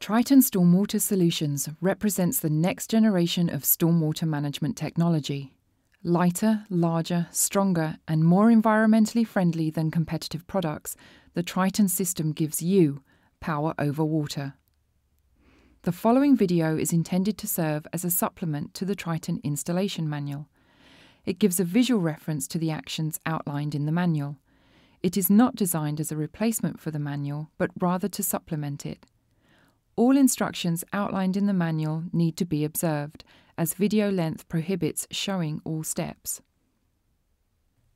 Triton Stormwater Solutions represents the next generation of stormwater management technology. Lighter, larger, stronger, and more environmentally friendly than competitive products, the Triton system gives you power over water. The following video is intended to serve as a supplement to the Triton installation manual. It gives a visual reference to the actions outlined in the manual. It is not designed as a replacement for the manual, but rather to supplement it. All instructions outlined in the manual need to be observed, as video length prohibits showing all steps.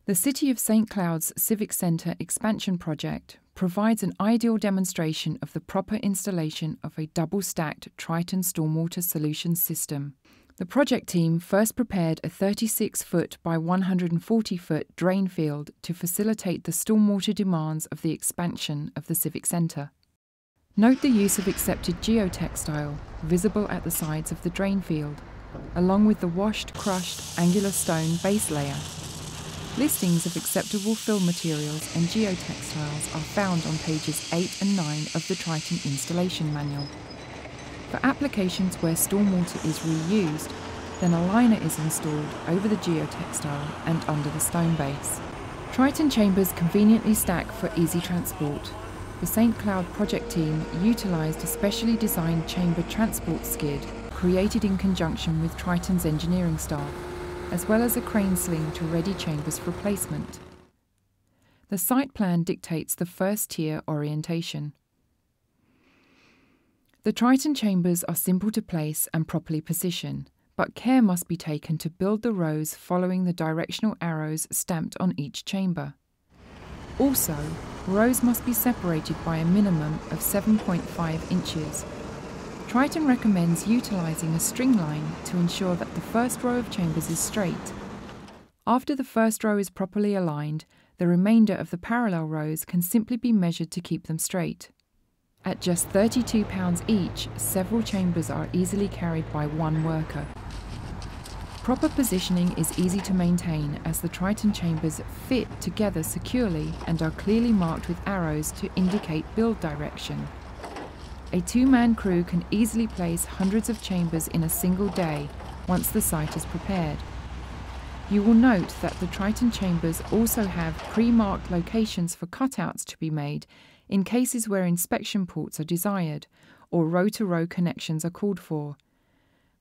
The City of St Cloud's Civic Centre expansion project provides an ideal demonstration of the proper installation of a double stacked Triton stormwater solution system. The project team first prepared a 36 foot by 140 foot drain field to facilitate the stormwater demands of the expansion of the Civic Centre. Note the use of accepted geotextile, visible at the sides of the drain field, along with the washed, crushed, angular stone base layer. Listings of acceptable fill materials and geotextiles are found on pages 8 and 9 of the Triton installation manual. For applications where stormwater is reused, then a liner is installed over the geotextile and under the stone base. Triton chambers conveniently stack for easy transport, the St Cloud project team utilised a specially designed chamber transport skid created in conjunction with Triton's engineering staff, as well as a crane sling to ready chambers for placement. The site plan dictates the first tier orientation. The Triton chambers are simple to place and properly position, but care must be taken to build the rows following the directional arrows stamped on each chamber. Also, rows must be separated by a minimum of 7.5 inches. Triton recommends utilising a string line to ensure that the first row of chambers is straight. After the first row is properly aligned, the remainder of the parallel rows can simply be measured to keep them straight. At just £32 each, several chambers are easily carried by one worker. Proper positioning is easy to maintain as the Triton chambers fit together securely and are clearly marked with arrows to indicate build direction. A two-man crew can easily place hundreds of chambers in a single day once the site is prepared. You will note that the Triton chambers also have pre-marked locations for cutouts to be made in cases where inspection ports are desired or row-to-row -row connections are called for.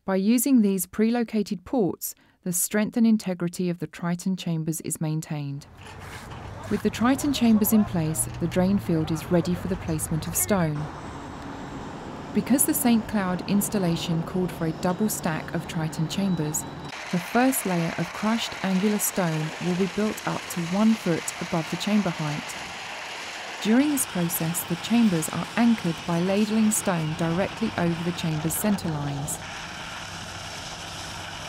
By using these pre-located ports, the strength and integrity of the Triton chambers is maintained. With the Triton chambers in place, the drain field is ready for the placement of stone. Because the St Cloud installation called for a double stack of Triton chambers, the first layer of crushed angular stone will be built up to one foot above the chamber height. During this process, the chambers are anchored by ladling stone directly over the chamber's centre lines.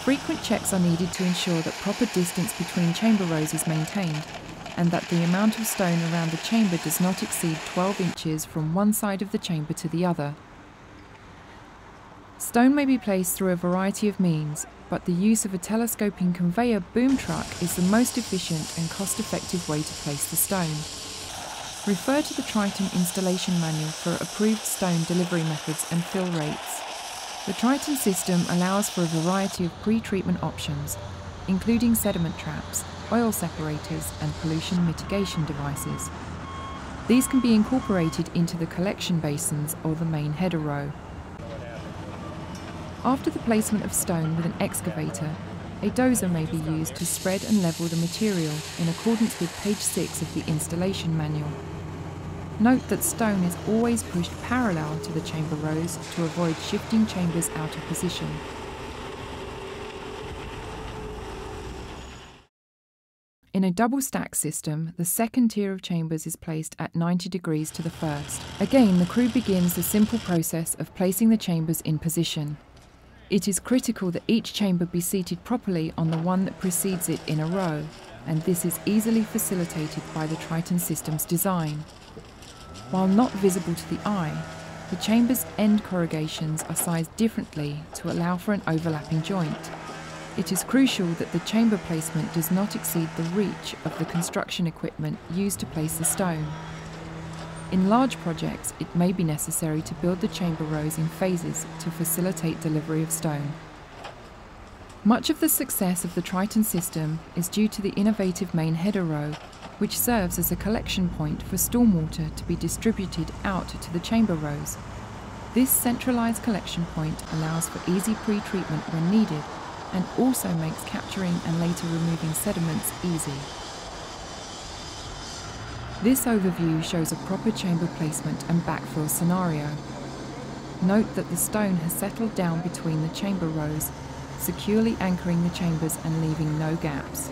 Frequent checks are needed to ensure that proper distance between chamber rows is maintained and that the amount of stone around the chamber does not exceed 12 inches from one side of the chamber to the other. Stone may be placed through a variety of means, but the use of a telescoping conveyor boom truck is the most efficient and cost effective way to place the stone. Refer to the Triton installation manual for approved stone delivery methods and fill rates. The Triton system allows for a variety of pre-treatment options, including sediment traps, oil separators and pollution mitigation devices. These can be incorporated into the collection basins or the main header row. After the placement of stone with an excavator, a dozer may be used to spread and level the material in accordance with page 6 of the installation manual. Note that stone is always pushed parallel to the chamber rows to avoid shifting chambers out of position. In a double stack system, the second tier of chambers is placed at 90 degrees to the first. Again, the crew begins the simple process of placing the chambers in position. It is critical that each chamber be seated properly on the one that precedes it in a row, and this is easily facilitated by the Triton system's design. While not visible to the eye, the chamber's end corrugations are sized differently to allow for an overlapping joint. It is crucial that the chamber placement does not exceed the reach of the construction equipment used to place the stone. In large projects, it may be necessary to build the chamber rows in phases to facilitate delivery of stone. Much of the success of the Triton system is due to the innovative main header row, which serves as a collection point for stormwater to be distributed out to the chamber rows. This centralised collection point allows for easy pre-treatment when needed and also makes capturing and later removing sediments easy. This overview shows a proper chamber placement and backfill scenario. Note that the stone has settled down between the chamber rows, securely anchoring the chambers and leaving no gaps.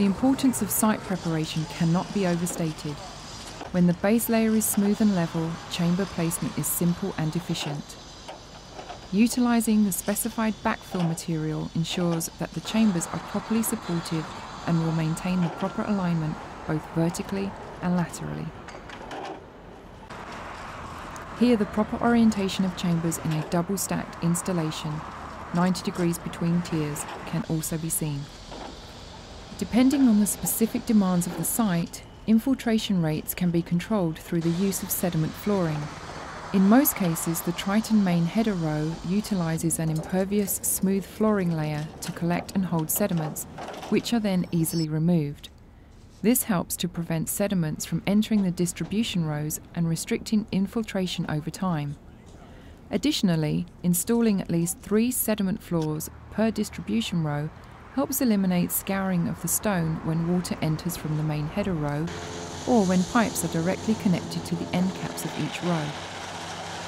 The importance of site preparation cannot be overstated. When the base layer is smooth and level, chamber placement is simple and efficient. Utilising the specified backfill material ensures that the chambers are properly supported and will maintain the proper alignment both vertically and laterally. Here the proper orientation of chambers in a double stacked installation, 90 degrees between tiers, can also be seen. Depending on the specific demands of the site, infiltration rates can be controlled through the use of sediment flooring. In most cases, the Triton main header row utilises an impervious, smooth flooring layer to collect and hold sediments, which are then easily removed. This helps to prevent sediments from entering the distribution rows and restricting infiltration over time. Additionally, installing at least three sediment floors per distribution row helps eliminate scouring of the stone when water enters from the main header row or when pipes are directly connected to the end caps of each row.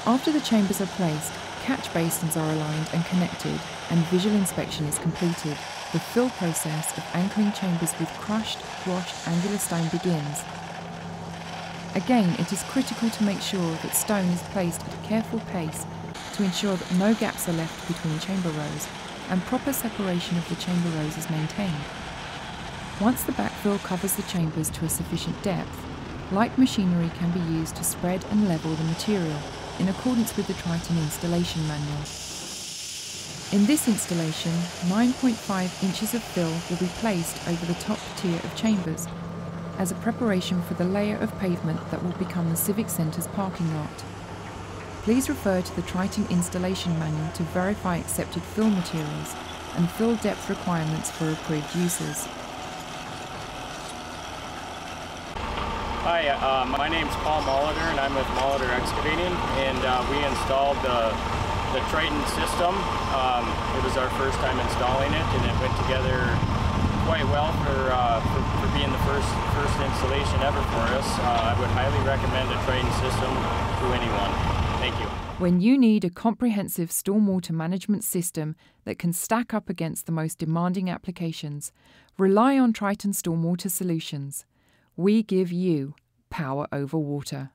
After the chambers are placed, catch basins are aligned and connected and visual inspection is completed the fill process of anchoring chambers with crushed, washed angular stone begins. Again, it is critical to make sure that stone is placed at a careful pace to ensure that no gaps are left between chamber rows and proper separation of the chamber rows is maintained. Once the backfill covers the chambers to a sufficient depth, light machinery can be used to spread and level the material in accordance with the Triton installation manual. In this installation, 9.5 inches of fill will be placed over the top tier of chambers as a preparation for the layer of pavement that will become the Civic Centre's parking lot. Please refer to the Triton installation manual to verify accepted fill materials and fill depth requirements for approved uses. Hi, uh, my name is Paul Molitor and I'm with Molitor Excavating and uh, we installed the the Triton system. Um, it was our first time installing it and it went together quite well for, uh, for, for, being the first, first installation ever for us. Uh, I would highly recommend a Triton system to anyone. Thank you. When you need a comprehensive stormwater management system that can stack up against the most demanding applications, rely on Triton Stormwater Solutions. We give you power over water.